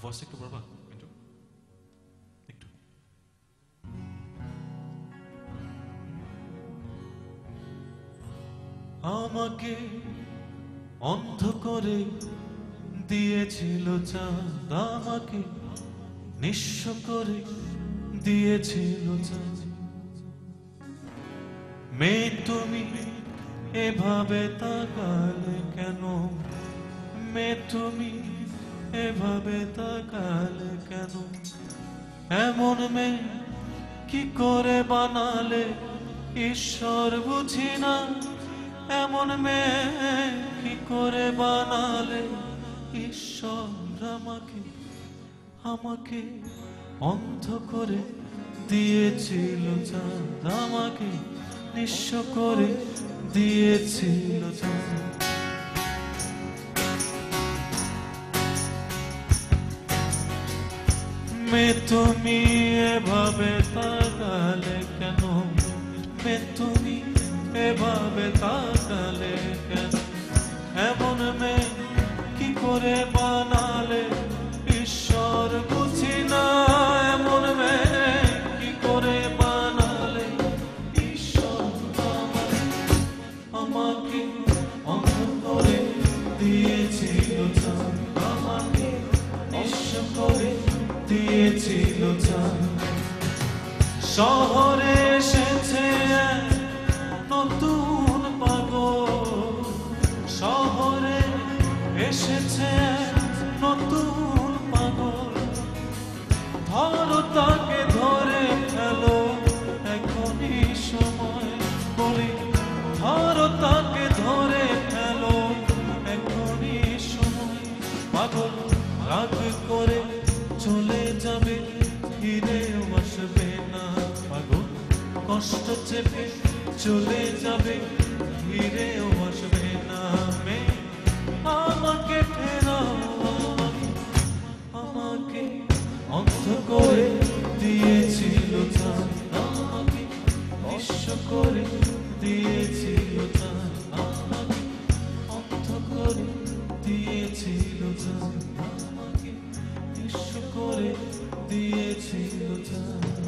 একটু একটু একটু আমাকে অন্ধ করে দিয়েছিল চাঁদ। আমাকে নিঃস্ব করে দিয়েছিল চাঁদ। মেয়ে, তুমি এভাবে তাকালে কেন? মেয়ে, তুমি এভাবে তাকালে কেন? এমন মেয়ে কি করে বানালে? ঈশ্বর বুঝি না। এমন মেয়ে কি করে বানালে? ঈশ্বর আমাকে আমাকে অন্ধ করে দিয়েছিল। চাঁদ আমাকে নিঃস্ব করে দিয়েছিল। চাঁদ মে তুমি এভাবে তাকালে কেন? মে তুমি এভাবে তাকালে কেন? এমন মে কি করে বানালে? চাঁদ শহরে এসেছে নতুন পাগল। শহরে এসেছে নতুন পাগল। ধরো তাকে ধরে ফেলো, এখনই সময় বলি। ধরো তাকে ধরে ফেলো, এখনই সময় পাগল। রাগ করে চলে যাবে ফিরে আসবে না। পাগল, কষ্ট চেপে চলে যাবে ফিরে আসবে না। মেয়ে, আমাকে ফেরাও, আমাকে অন্ধ করে দিয়েছিল আমাকে নিঃস্ব করে দিয়েছিল করে দিয়েছিল ধন্যবাদ